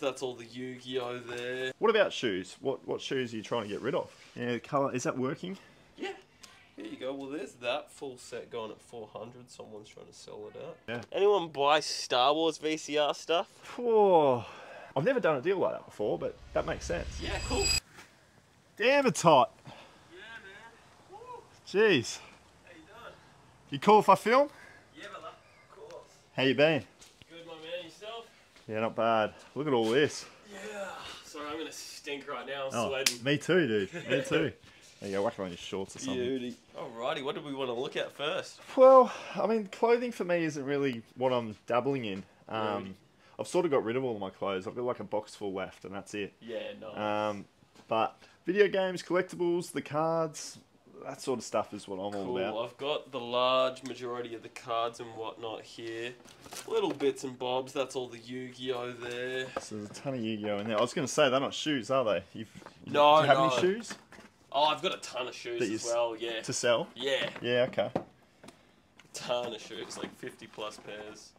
That's all the Yu-Gi-Oh there. What about shoes? What what shoes are you trying to get rid of? Yeah, the colour is that working? Yeah. Here you go. Well, there's that full set going at 400. Someone's trying to sell it out. Yeah. Anyone buy Star Wars VCR stuff? Oh, I've never done a deal like that before, but that makes sense. Yeah, cool. Damn, it's hot. Yeah, man. Woo. Jeez. How you doing? You cool if I film? Yeah, brother. Of course. How you been? Good, my man. Yourself? Yeah, not bad. Look at all this. Yeah. Sorry, I'm gonna stink right now. I'm Oh, sweating. me too, dude. Me too. There you go, whack on your shorts or something. Beauty. Alrighty, what do we want to look at first? Well, I mean, clothing for me isn't really what I'm dabbling in. Really? Um, I've sort of got rid of all my clothes. I've got like a box full left, and that's it. Yeah, no. Um, but video games, collectibles, the cards, that sort of stuff is what I'm all Cool. about. I've got the large majority of the cards and whatnot here. Little bits and bobs. That's all the Yu-Gi-Oh there. So there's a ton of Yu-Gi-Oh in there. I was going to say they're not shoes, are they? You've, No, do you have no. any shoes Oh, I've got a ton of shoes That as well. Yeah. to sell? Yeah, Yeah, okay. A ton of shoes, like 50 plus pairs.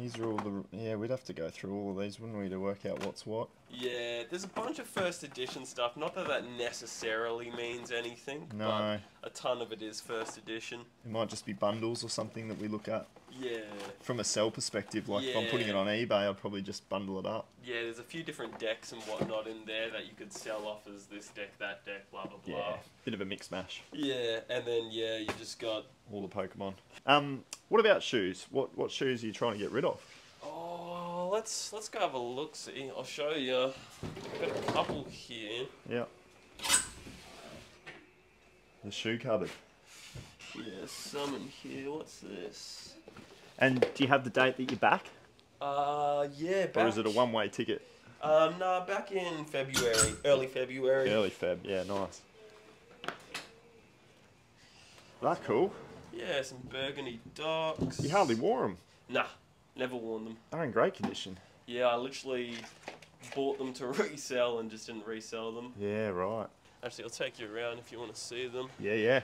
These are all the yeah. We'd have to go through all of these, wouldn't we, to work out what's what? Yeah, there's a bunch of first edition stuff. Not that that necessarily means anything, No, but a ton of it is first edition. it might just be bundles or something that we look at Yeah, from a sell perspective. Like if I'm putting it on eBay, I'd probably just bundle it up. yeah. There's a few different decks and whatnot in there that you could sell off as this deck, that deck, blah blah blah. Yeah, bit of a mix mash. Yeah, and then yeah, you just got All the Pokemon. Um, what about shoes? What what shoes are you trying to get rid of? Oh, let's let's go have a look. See, I'll show you. I've got a couple here. Yeah. The shoe cupboard. Yeah, some in here. What's this? And do you have the date that you're back, Uh, yeah. Back, or is it a one-way ticket? Um, no, back in February, early February. Early Feb. Yeah, nice. That cool. Yeah, some burgundy Docs. You hardly wore them. Nah, never worn them. They're in great condition. Yeah, I literally bought them to resell and just didn't resell them. Yeah, right. Actually, I'll take you around if you want to see them. Yeah, yeah.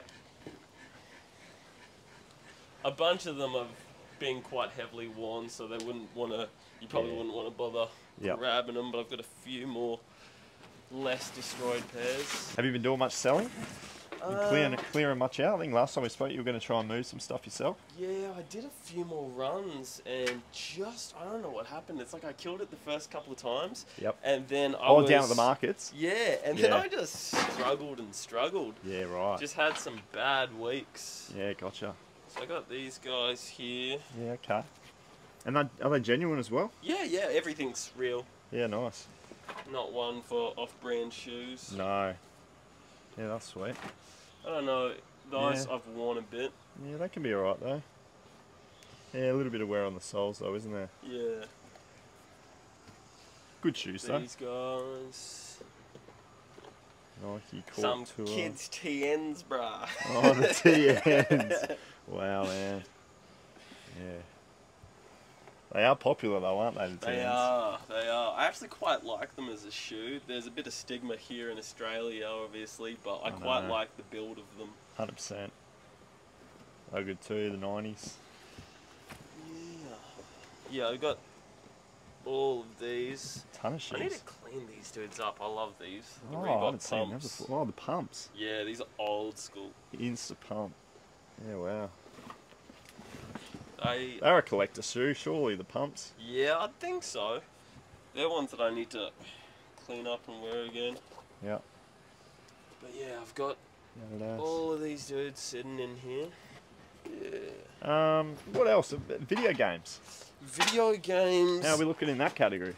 A bunch of them have been quite heavily worn, so they wouldn't want to. You probably Yeah. wouldn't want to bother Yep. grabbing them. But I've got a few more less destroyed pairs. Have you been doing much selling? You Uh, clearing clearing much out? I think last time we spoke, you were going to try and move some stuff yourself. Yeah, I did a few more runs, and just I don't know what happened. It's like I killed it the first couple of times, Yep. and then I Oh, was down at the markets. Yeah, and then I just struggled and struggled. Yeah, right. Just had some bad weeks. Yeah, gotcha. So I got these guys here. Yeah, okay. And are, are they genuine as well? Yeah, yeah, everything's real. Yeah, nice. Not one for off-brand shoes. No. Yeah, that's sweet. I don't know. Those Yeah. I've worn a bit. Yeah, that can be alright though. Yeah, a little bit of wear on the soles though, isn't there? Yeah. Good shoes though. These guys. Nike Some Tour. kids TNs, bruh. Oh, the TNs. wow, man. Yeah. They are popular though, aren't they? The They are, they are. I actually quite like them as a shoe. There's a bit of stigma here in Australia, obviously, but I I quite know. like the build of them. Hundred percent. They're good too. The nineties. Yeah. Yeah, I got all of these. Ton of I need to clean these dudes up. I love these. The Oh, I haven't seen them before. Oh, the pumps. Yeah, these are old school. Insta pump. Yeah, wow. I They're a collector shoe, surely. The pumps. yeah, I think so. They're ones that I need to clean up and wear again. Yeah. But yeah, I've got Yeah, it is. all of these dudes sitting in here. Yeah. Um, what else? Uh, Video games. Video games. How are we looking in that category?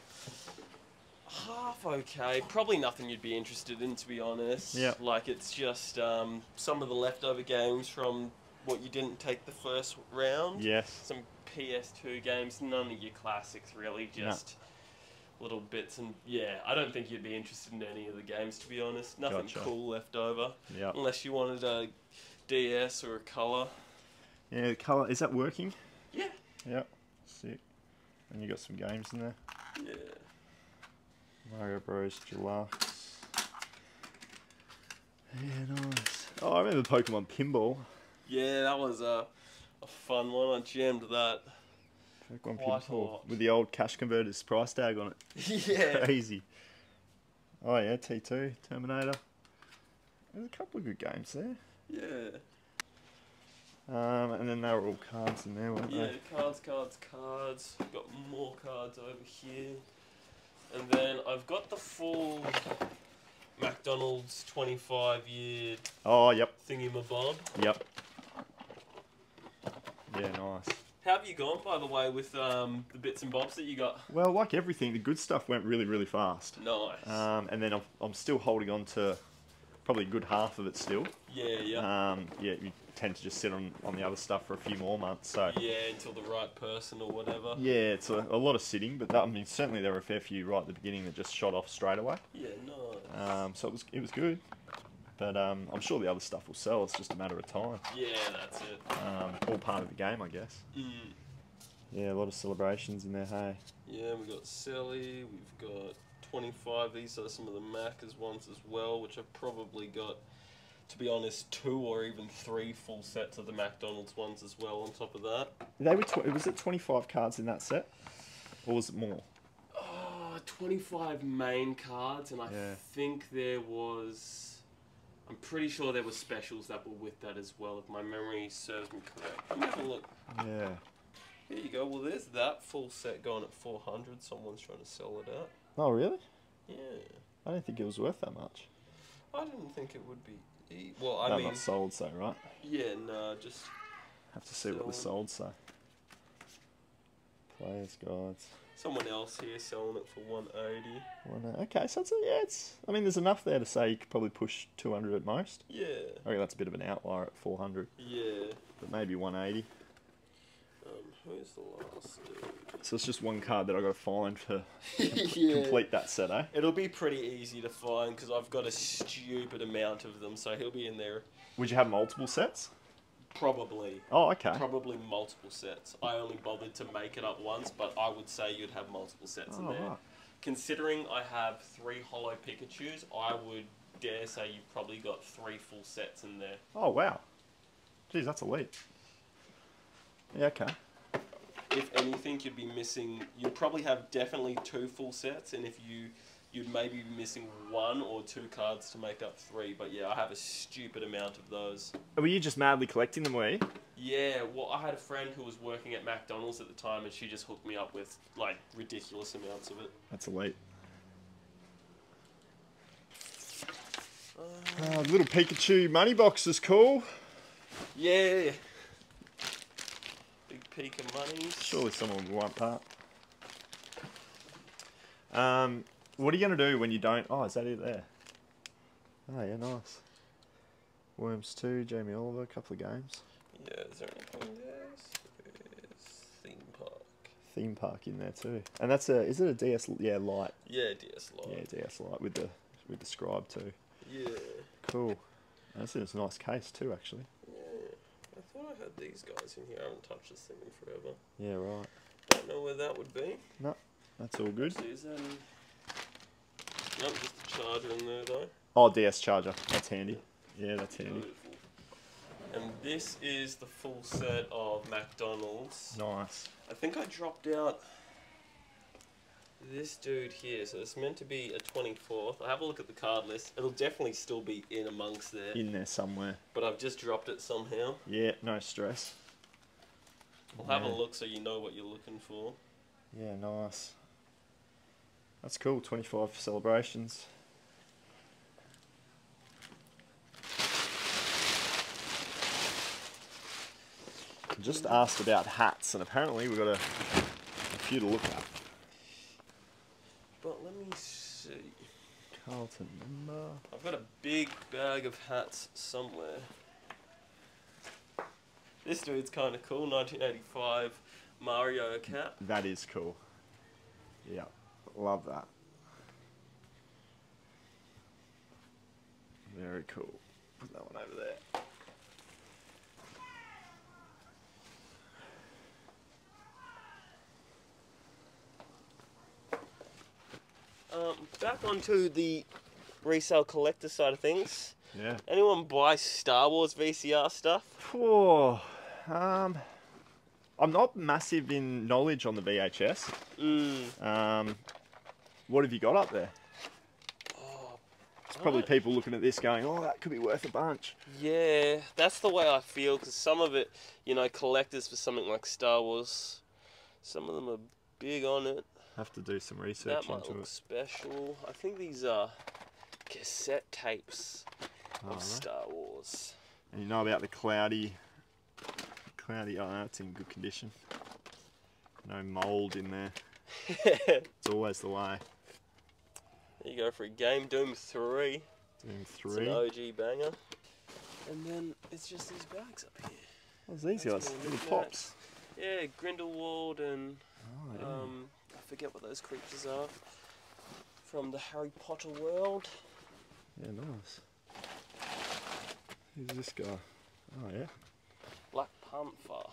half okay. Probably nothing you'd be interested in, to be honest. Yeah. Like it's just um, some of the leftover games from what you didn't take the first round. Yes. Some PS2 games, none of your classics really, No. just little bits and yeah. I don't think you'd be interested in any of the games, to be honest. Nothing Gotcha. cool left over, Yeah. unless you wanted a DS or a color. Yeah, the colour. Is that working? Yeah. Yeah. Sick. And you got some games in there. Yeah. Mario Bros. Deluxe. Yeah, nice. Oh, I remember Pokemon Pinball. Yeah, that was a, a fun one. I jammed that. Back one Quite a lot. with the old cash converters price tag on it. yeah. Crazy. Oh yeah, T2, Terminator. There's a couple of good games there. Yeah. Um, and then they were all cards in there, weren't Yeah, they? cards, cards, cards. Got more cards over here. And then I've got the full McDonald's 25 year Oh, yep, Thingy thingamabob. yep. Yeah, nice. How have you gone, by the way, with um, the bits and bobs that you got? Well, like everything, the good stuff went really, really fast. Nice. Um, and then I'm, I'm still holding on to probably a good half of it still. yeah, yeah. Um, yeah, you tend to just sit on, on the other stuff for a few more months. So yeah, until the right person or whatever. yeah, it's a, a lot of sitting, but that, I mean, certainly there were a fair few right at the beginning that just shot off straight away. Yeah, nice. Um, so it was it was good, but um, I'm sure the other stuff will sell. It's just a matter of time. yeah, that's it. Um, all part of the game, I guess. Mm. Yeah, a lot of celebrations in there. Hey, Yeah, we've got Sally, we've got 25. These are some of the Macca's ones as well, which I've probably got, to be honest, two or even three full sets of the McDonald's ones as well on top of that. they were tw- was it 25 cards in that set, or was it more? Oh, 25 main cards, and I Yeah. think there was. I'm pretty sure there were specials that were with that as well, if my memory serves me correct. Let me have a look. Yeah. Here you go. Well, there's that full set going at 400. Someone's trying to sell it out. Oh really? Yeah. I don't think it was worth that much. I didn't think it would be. E- well, I no, mean, not sold, so right. yeah, no, just Have to see what was sold, so. Players guides. Someone else here selling it for 180. One, uh, okay, so it's a, yeah, it's. I mean, there's enough there to say you could probably push 200 at most. Yeah, I reckon that's a bit of an outlier at 400, yeah. but maybe 180. Um, who's the last dude? So it's just one card that I got to find to yeah. complete that set, eh? It'll be pretty easy to find because I've got a stupid amount of them, so he'll be in there Would you have multiple sets? Probably. Oh, okay. Probably multiple sets. I only bothered to make it up once, but I would say you'd have multiple sets in Oh, there. right. Considering I have three holo Pikachu's, I would dare say you've probably got three full sets in there. Oh, wow. Geez, that's a leap. Yeah, okay. If anything, you'd be missing. You'd probably have definitely two full sets, and if you, you'd maybe be missing one or two cards to make up three. But yeah, I have a stupid amount of those. Were you just madly collecting them, were you? Yeah, well, I had a friend who was working at McDonald's at the time, and she just hooked me up with like ridiculous amounts of it. That's a leap. Oh, little Pikachu money box is cool. Yeah. Big peak money. Surely someone would want that. Um, what are you going to do when you don't? Oh, is that it there? Oh, yeah, nice. Worms 2, Jamie Oliver, a couple of games. Yeah, is there anything there? Theme park. Theme park in there too. And that's a, is it a DS? Yeah, light. Yeah, DS Lite. Yeah, DS Lite with the, with the scribe too. Yeah. Cool. That's a nice case too, actually. Yeah. I thought I had these guys in here. I haven't touched this thing in forever. Yeah, right. Don't know where that would be. No, that's all good. So is that in... Nope, just a charger in there though. Oh, DS charger. That's handy. Yeah, that's handy. Beautiful. And this is the full set of McDonald's. Nice. I think I dropped out this dude here. So it's meant to be a 24th. I'll have a look at the card list. It'll definitely still be in amongst there. In there somewhere. But I've just dropped it somehow. Yeah, no stress. We'll have a look so you know what you're looking for. Yeah, nice. That's cool. 25 celebrations. Just asked about hats, and apparently we've got a, a few to look at. But let me see. Carlton number. I've got a big bag of hats somewhere. This dude's kind of cool. 1985 Mario cap. That is cool. Yeah, love that. Very cool. Put that one over there. Um, back onto the resale collector side of things. Yeah. Anyone buy Star Wars VCR stuff? Whoa. Um, I'm not massive in knowledge on the VHS. Mm. Um, what have you got up there? Oh, It's probably people looking at this going, "Oh, that could be worth a bunch." yeah, that's the way I feel because some of it, you know, collectors for something like Star Wars, some of them are big on it. Have to do some research That might into look it. special. I think these are cassette tapes of Alright. Star Wars. And you know about the cloudy, cloudy. Oh, that's in good condition. No mold in there. there It's always the way. You go for a game, Doom 3. Doing It's an OG banger. And then it's just these bags up here. What's these That's guys? Little knickknacks. pops. Yeah, Grindelwald and Oh, yeah. um, I forget what those creatures are from the Harry Potter world. yeah, nice. Who's this guy? Oh yeah. Black Panther.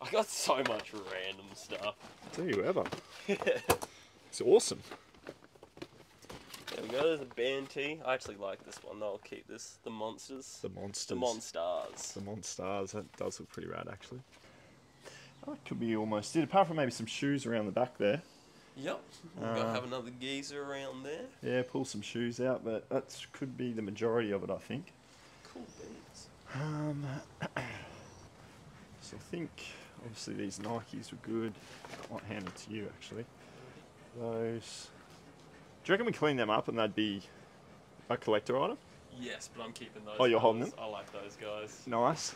I got so much random stuff. Tell you ever. there It's awesome. We go. There's a band tee. I actually like this one. I'll keep this. The monsters. The monsters. The monsters. The monsters. That does look pretty rad, actually. Oh, it could be almost it. Apart from maybe some shoes around the back there. Yep. We've Uh, got to have another geezer around there. Yeah, pull some shoes out, but that could be the majority of it, I think. Cool beans. Um, so I think obviously these Nikes were good. I might hand it to you actually. Those. Do you reckon we clean them up and they'd be a collector item? Yes, but I'm keeping those. Oh, you're holding them? I like those guys. Nice.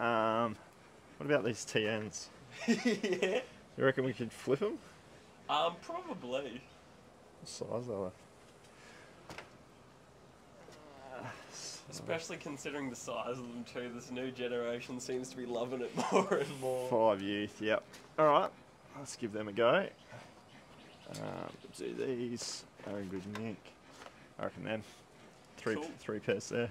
Um, what about these TNs? yeah. You reckon we could flip them? Um, probably. What size are they? Especially considering the size of them too. This new generation seems to be loving it more and more. Five youth, yep. Alright, let's give them a go. Um, do these. They're good nick. I reckon them. Three, Cool. three pairs there.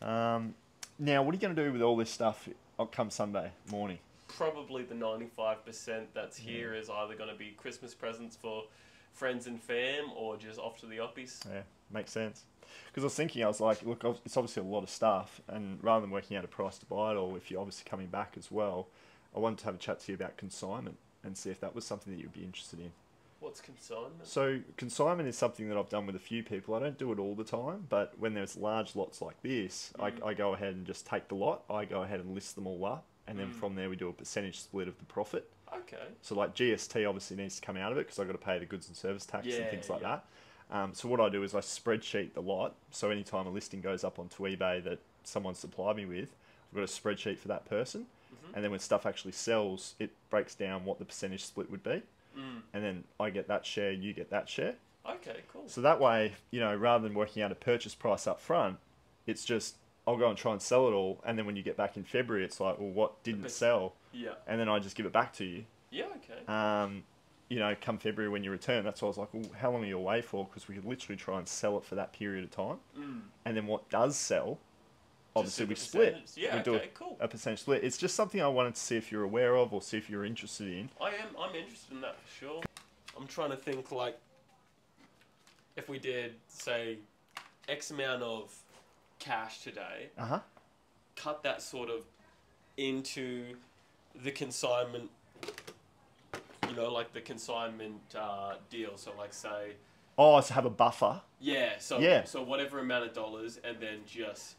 Um, now, what are you going to do with all this stuff come Sunday morning? Probably the 95% that's here is either going to be Christmas presents for friends and fam or just off to the oppies. Yeah, makes sense. Because I was thinking, I was like, look, it's obviously a lot of stuff, and rather than working out a price to buy it all, if you're obviously coming back as well, I wanted to have a chat to you about consignment and see if that was something that you'd be interested in. What's consignment? So consignment is something that I've done with a few people. I don't do it all the time, but when there's large lots like this, Mm. I, I go ahead and just take the lot. I go ahead and list them all up, and then Mm. from there we do a percentage split of the profit. Okay. So like GST obviously needs to come out of it because I've got to pay the goods and service tax and things like yeah. that. Um, so what I do is I spreadsheet the lot. So anytime a listing goes up onto eBay that someone supplied me with, I've got a spreadsheet for that person. Mhm. And then when stuff actually sells, it breaks down what the percentage split would be. Mm. And then I get that share, you get that share. Okay, cool. So that way, you know, rather than working out a purchase price up front, it's just I'll go and try and sell it all, and then when you get back in February, it's like, well, what didn't sell, Yeah. and then I just give it back to you. Yeah, okay. Um, you know, come February when you return, that's why I was like, well, how long are you away for? Because we could literally try and sell it for that period of time, Mm. and then what does sell, obviously we split. Yeah, we do okay, cool. a, a percentage split. It's just something I wanted to see if you're aware of, or see if you're interested in. I am. I'm interested in that for sure. I'm trying to think like if we did say X amount of cash today, Uh huh. cut that sort of into the consignment. You know, like the consignment uh, deal. So, like, say, Oh, so have a buffer. yeah. So, Yeah. so whatever amount of dollars, and then just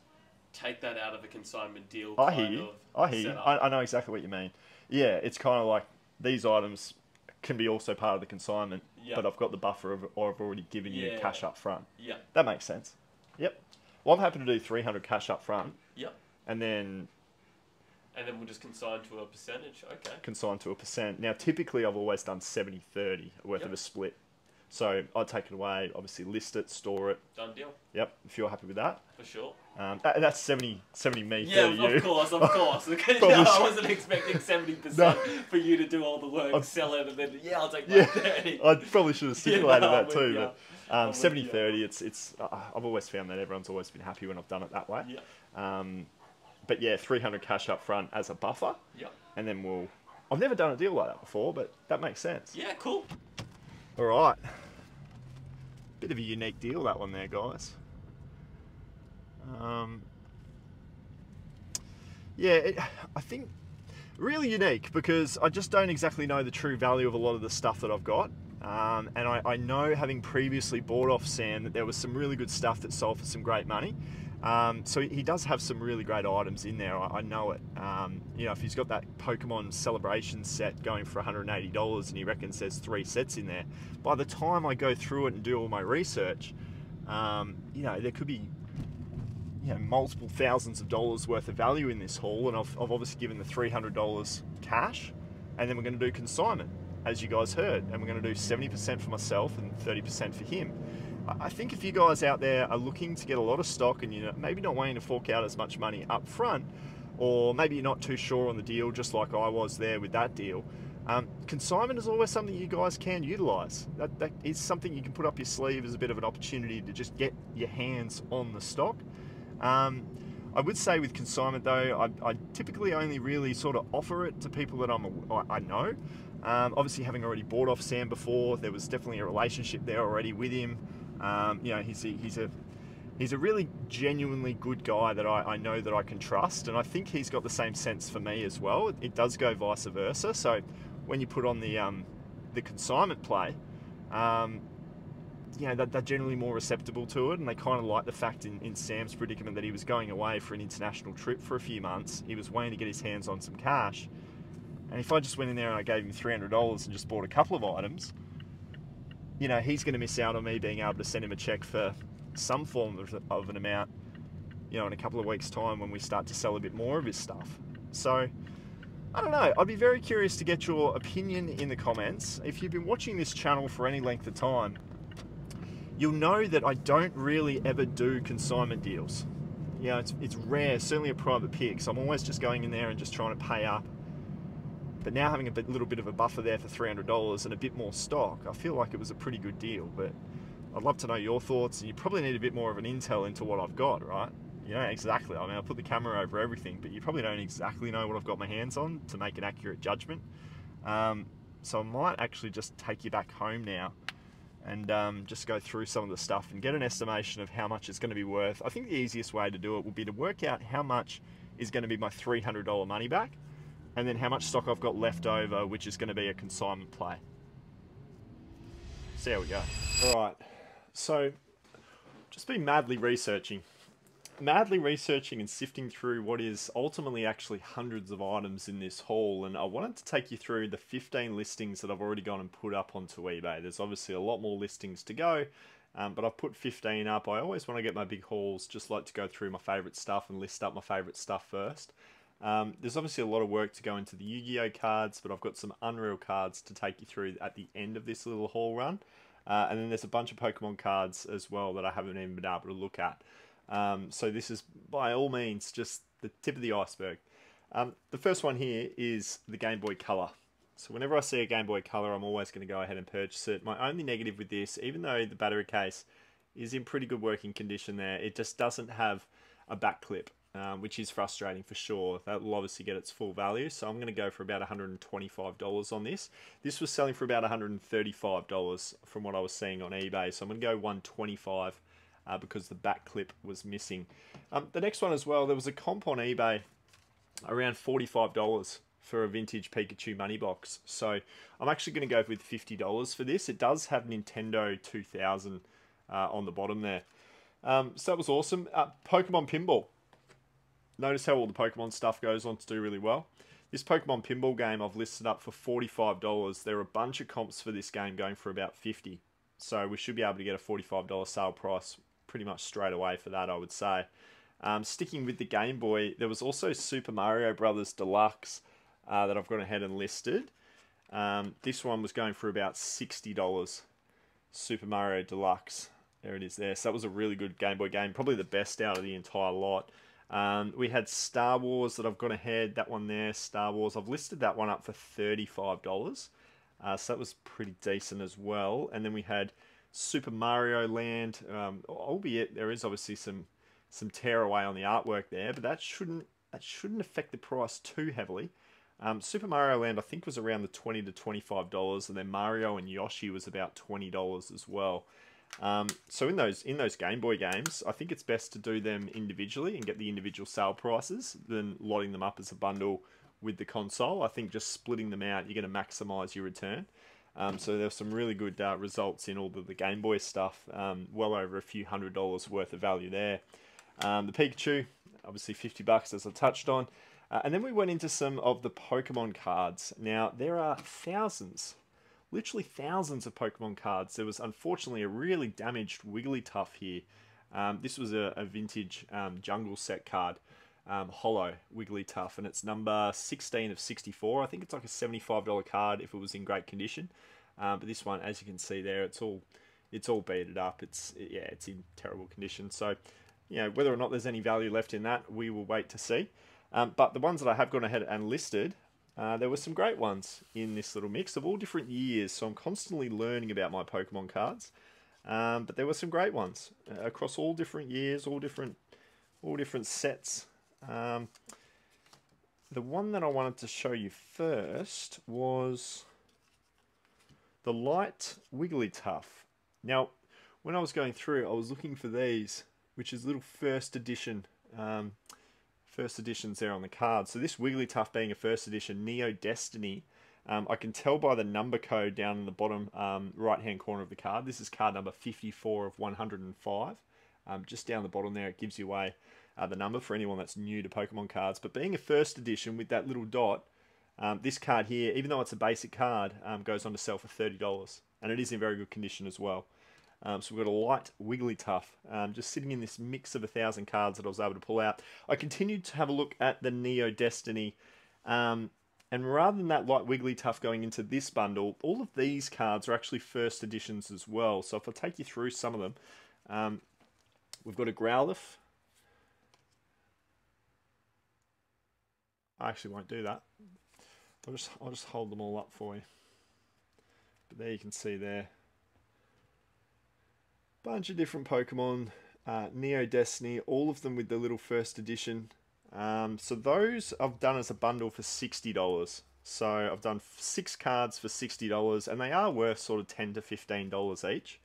take that out of a consignment deal. I hear you. of I hear you. I, I know exactly what you mean. Yeah, it's kind of like these items can be also part of the consignment, Yeah. but I've got the buffer of, or I've already given you Yeah. cash up front. Yeah. That makes sense. Yep. Well, I'm happy to do 300 cash up front, Yep. and then And then we'll just consign to a percentage. Okay. consign to a percent. Now, typically, I've always done 70 30 worth Yep. of a split. So I'd take it away, obviously list it, store it. Done deal. Yep, if you're happy with that. For sure. Um, that, that's 70, 70 me, Yeah, 30 you. of course, of course. No, I wasn't expecting seventy percent for you to do all the work, I'm- sell it, and then yeah, I'll take my Yeah, thirty. I probably should have stipulated Yeah, that too. But um, 70 ya. 30, it's, it's, uh, I've always found that everyone's always been happy when I've done it that way. Yeah, Um, but yeah, 300 cash up front as a buffer, yeah, and then we'll. I've never done a deal like that before, but that makes sense. yeah. Cool. All right. Bit of a unique deal, that one there, guys. Um, yeah, it, I think really unique because I just don't exactly know the true value of a lot of the stuff that I've got. Um, and I, I, know, having previously bought off Sam, that there was some really good stuff that sold for some great money. Um, so he does have some really great items in there. I, I know it. Um, you know, if he's got that Pokemon Celebration set going for $180 and he reckons there's three sets in there, by the time I go through it and do all my research, um, you know, there could be you know, multiple thousands of dollars worth of value in this haul, and I've, I've obviously given the $300 cash, and then we're going to do consignment, as you guys heard, and we're going to do 70% for myself and 30% for him. I think if you guys out there are looking to get a lot of stock and you're maybe not wanting to fork out as much money up front, or maybe you're not too sure on the deal, just like I was there with that deal, um, consignment is always something you guys can utilize. That, that is something you can put up your sleeve as a bit of an opportunity to just get your hands on the stock. Um, I would say with consignment though, I, I, typically only really sort of offer it to people that I'm, I know. Um, obviously, having already bought off Sam before, there was definitely a relationship there already with him. Um, you know, he's a, he's a he's a really genuinely good guy that I, I, know that I can trust, and I think he's got the same sense for me as well. It, does go vice versa. So when you put on the um, the consignment play, um, you know, they're generally more receptive to it, and they kind of like the fact in, in Sam's predicament that he was going away for an international trip for a few months. He was waiting to get his hands on some cash. And if I just went in there and I gave him $300 and just bought a couple of items, you know, he's going to miss out on me being able to send him a check for some form of, of an amount, you know, in a couple of weeks' time when we start to sell a bit more of his stuff. So, I don't know. I'd be very curious to get your opinion in the comments. If you've been watching this channel for any length of time, you'll know that I don't really ever do consignment deals. You know, it's, it's rare, certainly a private pick, so I'm always just going in there and just trying to pay up. But now having a bit, little bit of a buffer there for $300 and a bit more stock, I feel like it was a pretty good deal. But I'd love to know your thoughts, and you probably need a bit more of an intel into what I've got, right? You know exactly. I mean, I put the camera over everything, but you probably don't exactly know what I've got my hands on to make an accurate judgment. Um, so I might actually just take you back home now and um, just go through some of the stuff and get an estimation of how much it's going to be worth. I think the easiest way to do it would be to work out how much is going to be my $300 money back and then how much stock I've got left over, which is going to be a consignment play. See how we go. All right, so just been madly researching madly researching and sifting through what is ultimately actually hundreds of items in this haul and I wanted to take you through the 15 listings that I've already gone and put up onto eBay. There's obviously a lot more listings to go um, but I've put 15 up. I always want to get my big hauls just like to go through my favourite stuff and list up my favourite stuff first. Um, there's obviously a lot of work to go into the Yu-Gi-Oh cards but I've got some Unreal cards to take you through at the end of this little haul run. Uh, and then there's a bunch of Pokemon cards as well that I haven't even been able to look at. Um, so this is by all means just the tip of the iceberg. Um, the first one here is the Game Boy Color. So whenever I see a Game Boy Color, I'm always going to go ahead and purchase it. My only negative with this, even though the battery case is in pretty good working condition there, it just doesn't have a back clip, um, which is frustrating for sure. That will obviously get its full value. So I'm going to go for about $125 on this. This was selling for about $135 from what I was seeing on eBay. So I'm going to go 125 uh, because the back clip was missing. Um, the next one as well, there was a comp on eBay around $45 for a vintage Pikachu money box. So I'm actually going to go with $50 for this. It does have Nintendo 2000 uh, on the bottom there. Um, so that was awesome. Uh, Pokemon Pinball. Notice how all the Pokemon stuff goes on to do really well. This Pokemon Pinball game I've listed up for $45. There are a bunch of comps for this game going for about 50 So we should be able to get a $45 sale price pretty much straight away for that, I would say. Um, sticking with the Game Boy, there was also Super Mario Brothers Deluxe uh, that I've gone ahead and listed. Um, this one was going for about $60. Super Mario Deluxe. There it is there. So that was a really good Game Boy game. Probably the best out of the entire lot. Um, we had Star Wars that I've gone ahead. That one there, Star Wars. I've listed that one up for $35. Uh, so that was pretty decent as well. And then we had Super Mario Land, um, albeit there is obviously some some tear away on the artwork there, but that shouldn't that shouldn't affect the price too heavily. Um, Super Mario Land I think was around the twenty to twenty five dollars, and then Mario and Yoshi was about twenty dollars as well. Um, so in those in those Game Boy games, I think it's best to do them individually and get the individual sale prices than lotting them up as a bundle with the console. I think just splitting them out, you're going to maximize your return. Um, so there's some really good uh, results in all of the Game Boy stuff. Um, well over a few hundred dollars worth of value there. Um, the Pikachu, obviously 50 bucks as I touched on. Uh, and then we went into some of the Pokemon cards. Now, there are thousands, literally thousands of Pokemon cards. There was unfortunately a really damaged Wigglytuff here. Um, this was a, a vintage um, jungle set card, um, holo Wigglytuff, and it's number 16 of 64. I think it's like a $75 card if it was in great condition. Um, but this one, as you can see there, it's all it's all beaten up. It's yeah, it's in terrible condition. So, you know, whether or not there's any value left in that, we will wait to see. Um, but the ones that I have gone ahead and listed, uh, there were some great ones in this little mix of all different years. So I'm constantly learning about my Pokemon cards. Um, but there were some great ones uh, across all different years, all different, all different sets. Um, the one that I wanted to show you first was the light Wigglytuff. Now, when I was going through, I was looking for these, which is little first edition um, first editions there on the card. So this Wigglytuff being a first edition Neo Destiny, um, I can tell by the number code down in the bottom um, right hand corner of the card. This is card number 54 of 105. Um, just down the bottom there, it gives you away uh, the number for anyone that's new to Pokemon cards. But being a first edition with that little dot, um, this card here, even though it's a basic card, um, goes on to sell for $30. And it is in very good condition as well. Um, so we've got a light Wigglytuff, um, just sitting in this mix of a thousand cards that I was able to pull out. I continued to have a look at the Neo Destiny, um, and rather than that light Wigglytuff going into this bundle, all of these cards are actually first editions as well. So if I take you through some of them, um, we've got a Growlithe. I actually won't do that. I'll just I'll just hold them all up for you. But there you can see there bunch of different Pokemon, uh, Neo Destiny, all of them with the little first edition. Um, so those I've done as a bundle for sixty dollars. So I've done six cards for sixty dollars, and they are worth sort of ten to fifteen dollars each.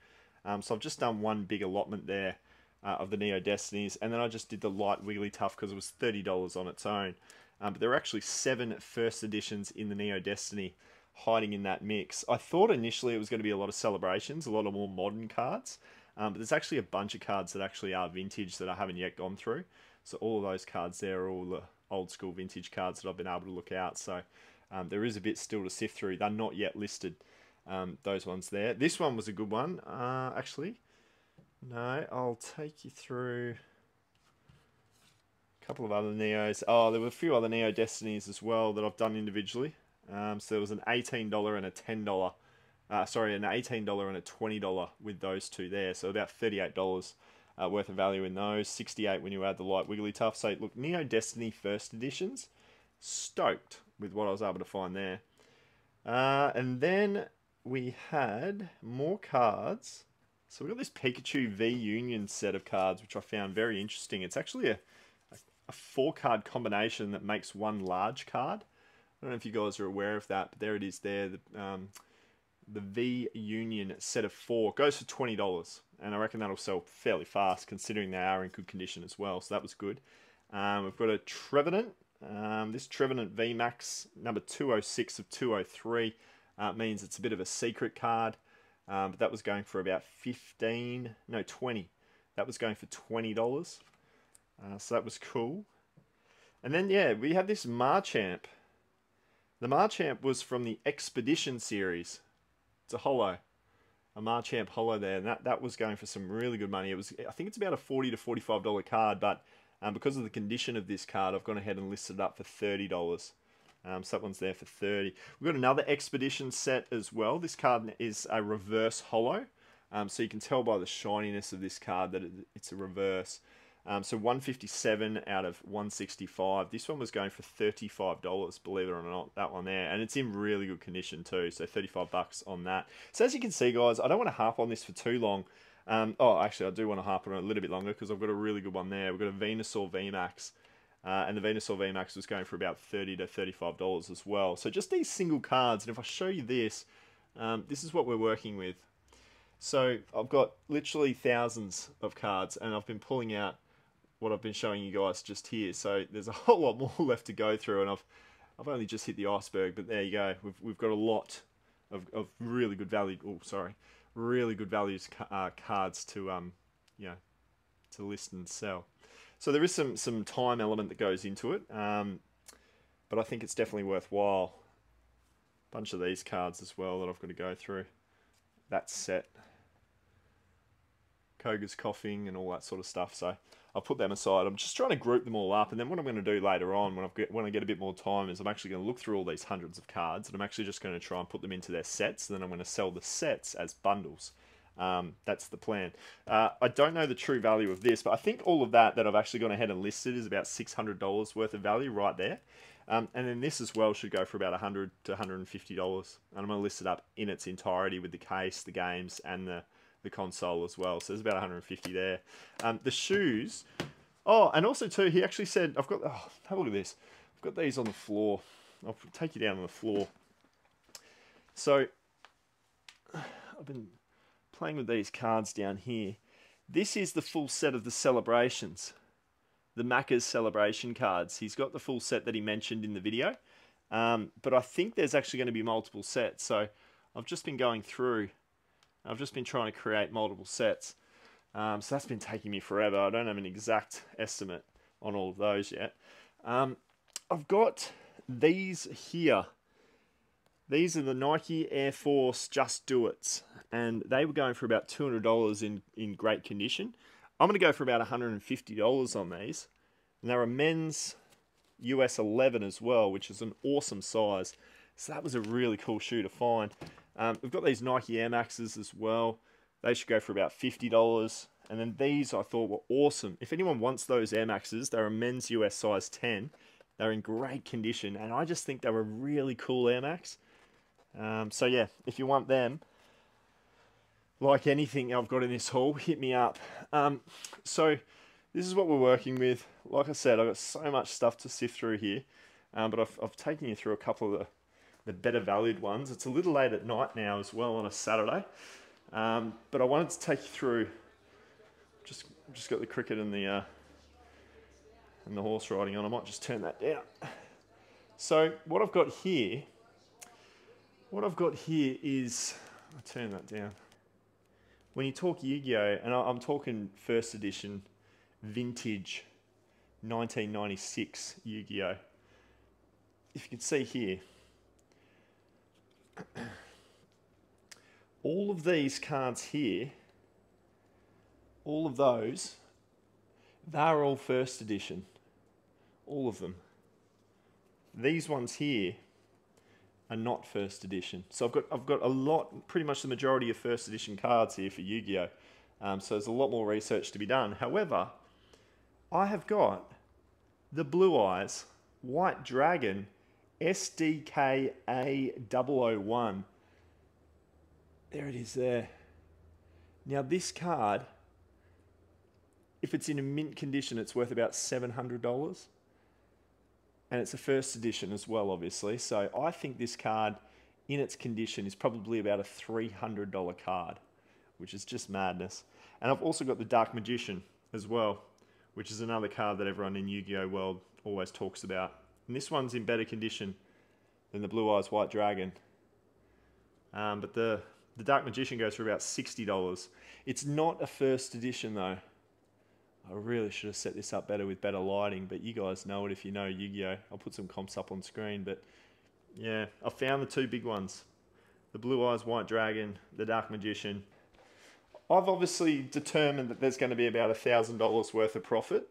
Um, so I've just done one big allotment there uh, of the Neo Destinies, and then I just did the light Wigglytuff because it was thirty dollars on its own. Um, but there are actually seven first editions in the Neo Destiny hiding in that mix. I thought initially it was going to be a lot of celebrations, a lot of more modern cards. Um, but there's actually a bunch of cards that actually are vintage that I haven't yet gone through. So all those cards there are all the old school vintage cards that I've been able to look out. So um, there is a bit still to sift through. They're not yet listed, um, those ones there. This one was a good one, uh, actually. No, I'll take you through a couple of other Neos. Oh, there were a few other Neo Destinies as well that I've done individually. Um, so there was an $18 and a $10 uh, sorry, an $18 and a $20 with those two there. So about $38 uh, worth of value in those. 68 when you add the light wiggly Wigglytuff. So look, Neo Destiny first editions, stoked with what I was able to find there. Uh, and then we had more cards. So we got this Pikachu V Union set of cards, which I found very interesting. It's actually a, a, a four card combination that makes one large card. I don't know if you guys are aware of that, but there it is there. The, um, the V Union set of four goes for twenty dollars, and I reckon that'll sell fairly fast considering they are in good condition as well. So that was good. Um, we've got a Trevenant. Um, this Trevenant V Max number 206 of two hundred oh three uh, means it's a bit of a secret card, um, but that was going for about fifteen, no twenty. That was going for twenty dollars. Uh, so that was cool. And then yeah, we have this Machamp. The Machamp was from the Expedition series. It's a holo, a Machamp holo there, and that, that was going for some really good money. It was, I think it's about a forty to forty-five dollar card, but um, because of the condition of this card, I've gone ahead and listed it up for thirty dollars. Um, so that one's there for 30. We've got another Expedition set as well. This card is a reverse holo. Um, so you can tell by the shininess of this card that it, it's a reverse. Um, so 157 out of 165. This one was going for $35, believe it or not, that one there. And it's in really good condition too, so 35 bucks on that. So as you can see, guys, I don't want to harp on this for too long. Um, oh, actually, I do want to harp on it a little bit longer because I've got a really good one there. We've got a Venusaur VMAX. Uh, and the Venusaur VMAX was going for about 30 to $35 as well. So just these single cards, and if I show you this, um, this is what we're working with. So I've got literally thousands of cards, and I've been pulling out what I've been showing you guys just here. So there's a whole lot more left to go through, and I've I've only just hit the iceberg, but there you go. We've, we've got a lot of, of really good value. Oh, sorry, really good values uh, cards to um, you know, to list and sell. So there is some some time element that goes into it, um, but I think it's definitely worthwhile. Bunch of these cards as well that I've got to go through. That set. Koga's Koffing and all that sort of stuff. So I'll put them aside. I'm just trying to group them all up, and then what I'm going to do later on, when I get when I get a bit more time, is I'm actually going to look through all these hundreds of cards, and I'm actually just going to try and put them into their sets. And then I'm going to sell the sets as bundles. Um, that's the plan. Uh, I don't know the true value of this, but I think all of that that I've actually gone ahead and listed is about $600 worth of value right there. Um, and then this as well should go for about 100 to $150. And I'm going to list it up in its entirety with the case, the games, and the, the console as well. So there's about 150 there. Um, the shoes. Oh, and also too, he actually said, I've got, oh, have a look at this. I've got these on the floor. I'll take you down on the floor. So I've been playing with these cards down here. This is the full set of the celebrations, the Macca's celebration cards. He's got the full set that he mentioned in the video, um, but I think there's actually going to be multiple sets. So I've just been going through, I've just been trying to create multiple sets. Um, so that's been taking me forever. I don't have an exact estimate on all of those yet. Um, I've got these here. These are the Nike Air Force Just Do It's and they were going for about $200 in, in great condition. I'm going to go for about $150 on these. And they're a men's US 11 as well, which is an awesome size. So that was a really cool shoe to find. Um, we've got these Nike Air Maxes as well. They should go for about $50. And then these I thought were awesome. If anyone wants those Air Maxes, they're a men's US size 10. They're in great condition. And I just think they're a really cool Air Max. Um, so yeah, if you want them, like anything I've got in this haul, hit me up. Um, so this is what we're working with. Like I said, I've got so much stuff to sift through here, um, but I've, I've taken you through a couple of the, the better valued ones. It's a little late at night now as well on a Saturday, um, but I wanted to take you through. Just just got the cricket and the uh, and the horse riding on. I might just turn that down. So what I've got here, what I've got here is, I'll turn that down when you talk Yu-Gi-Oh, and I'm talking first edition, vintage, 1996 Yu-Gi-Oh. If you can see here, all of these cards here, all of those, they're all first edition. All of them. These ones here are not first edition. So I've got I've got a lot, pretty much the majority of first edition cards here for Yu-Gi-Oh. Um, so there's a lot more research to be done. However, I have got the Blue Eyes White Dragon SDK A001. There it is there. Now this card, if it's in a mint condition, it's worth about $700 and it's a first edition as well, obviously. So I think this card, in its condition, is probably about a $300 card, which is just madness. And I've also got the Dark Magician as well, which is another card that everyone in Yu-Gi-Oh! world always talks about. And this one's in better condition than the Blue Eyes White Dragon. Um, but the, the Dark Magician goes for about $60. It's not a first edition though. I really should have set this up better with better lighting, but you guys know it if you know Yu-Gi-Oh! I'll put some comps up on screen, but yeah, I found the two big ones. The Blue Eyes White Dragon, the Dark Magician. I've obviously determined that there's going to be about a $1,000 worth of profit,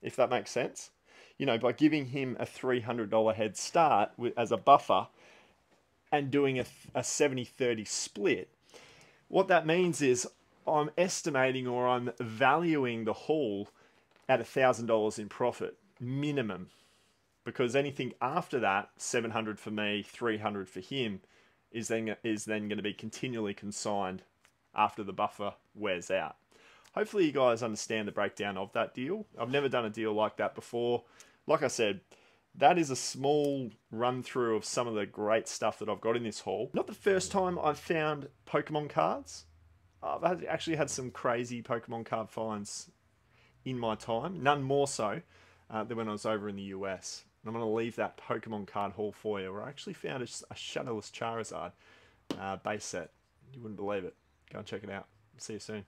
if that makes sense. You know, by giving him a $300 head start with, as a buffer and doing a, a 70-30 split, what that means is I'm estimating or I'm valuing the haul at $1,000 in profit minimum because anything after that 700 for me 300 for him is then is then going to be continually consigned after the buffer wears out. Hopefully you guys understand the breakdown of that deal. I've never done a deal like that before like i said that is a small run through of some of the great stuff that i've got in this haul not the first time i've found pokemon cards I've actually had some crazy Pokemon card finds in my time, none more so uh, than when I was over in the US. And I'm going to leave that Pokemon card haul for you, where I actually found a Shadowless Charizard uh, base set. You wouldn't believe it. Go and check it out. See you soon.